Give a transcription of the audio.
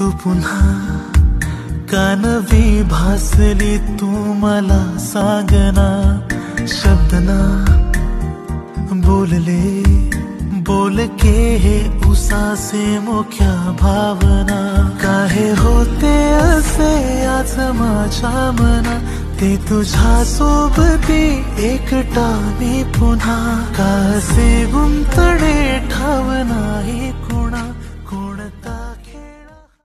तो पुन्हा कानवी भासली तू मला सांगना, शब्दना बोलले बोल के हे उसासे मोख्या भावना। काहे होते असे आज माझ्या मना, ते तुझ्या सोबती एकटा मी पुन्हा। का असे गुंतणे